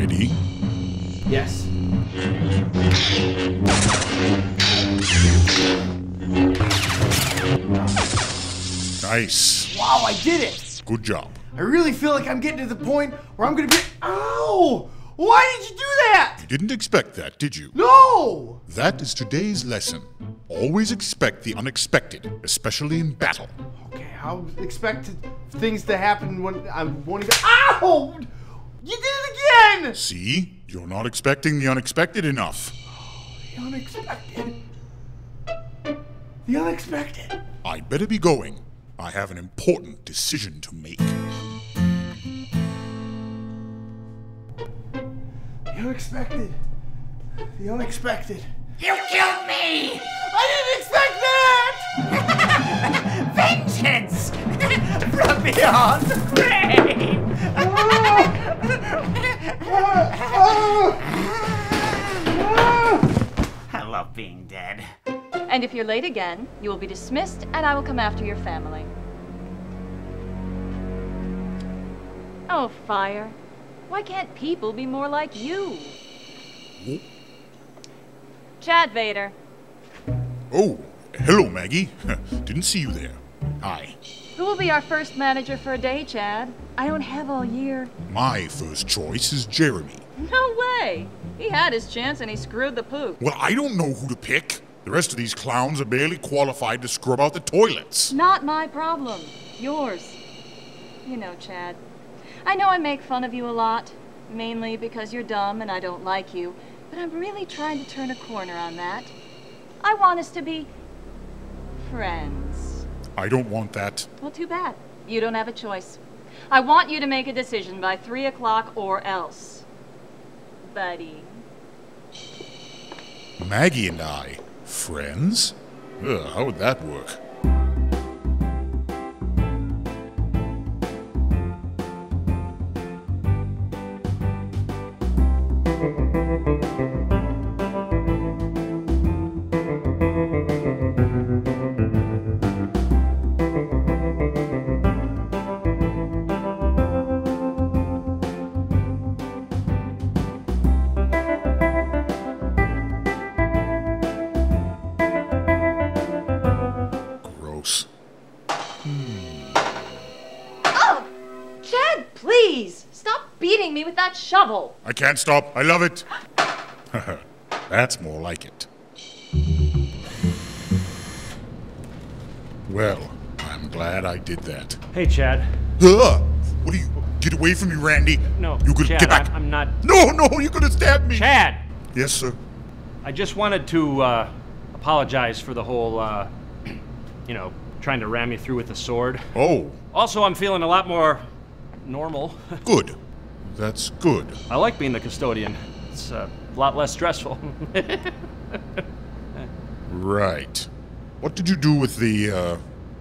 Ready? Yes. Nice. Wow, I did it! Good job. I really feel like I'm getting to the point where I'm gonna be. Ow! Why did you do that? You didn't expect that, did you? No! That is today's lesson. Always expect the unexpected, especially in battle. Okay, I'll expect things to happen when I won't even. Ow! You did it again! See? You're not expecting the unexpected enough. The unexpected. The unexpected. I'd better be going. I have an important decision to make. The unexpected. The unexpected. You killed me! I didn't expect that! Vengeance! From beyond the grave! I love being dead. And if you're late again, you will be dismissed and I will come after your family. Oh, Fire. Why can't people be more like you? Chad Vader. Oh, hello, Maggie. Didn't see you there. Hi. Who will be our first manager for a day, Chad? I don't have all year. My first choice is Jeremy. No way! He had his chance and he screwed the poop. Well, I don't know who to pick. The rest of these clowns are barely qualified to scrub out the toilets. Not my problem. Yours. You know, Chad. I know I make fun of you a lot, mainly because you're dumb and I don't like you, but I'm really trying to turn a corner on that. I want us to be friends. I don't want that. Well, too bad. You don't have a choice. I want you to make a decision by three o'clock or else. Buddy. Maggie and I, friends? Ugh, how would that work? Beating me with that shovel! I can't stop. I love it. That's more like it. Well, I'm glad I did that. Hey, Chad. Ugh! What are you? Get away from me, Randy. No, You could Chad, get back. I'm, I'm not. No, no, you could have stabbed me. Chad! Yes, sir. I just wanted to uh, apologize for the whole, uh, you know, trying to ram you through with the sword. Oh, Also, I'm feeling a lot more normal. good. That's good. I like being the custodian. It's uh, a lot less stressful. Right. What did you do with the, uh,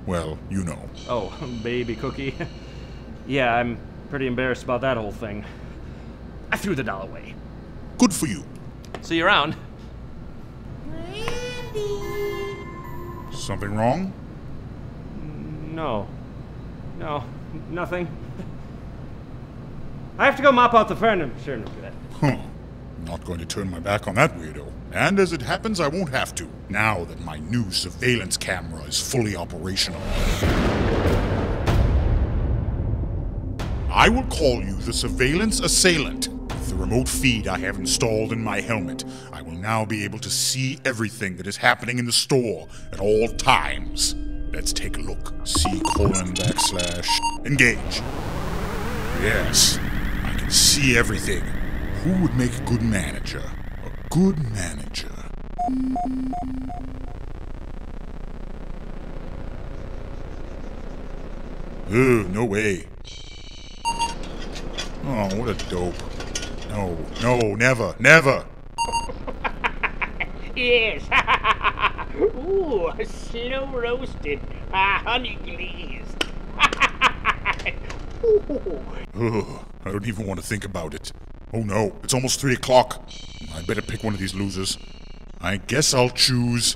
well, you know. oh, baby cookie. yeah, I'm pretty embarrassed about that whole thing. I threw the doll away. Good for you. See you around. Something wrong? No. No, nothing. I have to go mop out the furniture. Huh. Not going to turn my back on that weirdo. And as it happens, I won't have to, now that my new surveillance camera is fully operational. I will call you the surveillance assailant. With the remote feed I have installed in my helmet, I will now be able to see everything that is happening in the store at all times. Let's take a look. C colon backslash engage. Yes, see everything. Who would make a good manager? A good manager. Ugh, no way. Oh, what a dope. No, no, never, never. Yes. Ooh, slow roasted, uh, honey glazed. I don't even want to think about it. Oh no, it's almost three o'clock. I better pick one of these losers. I guess I'll choose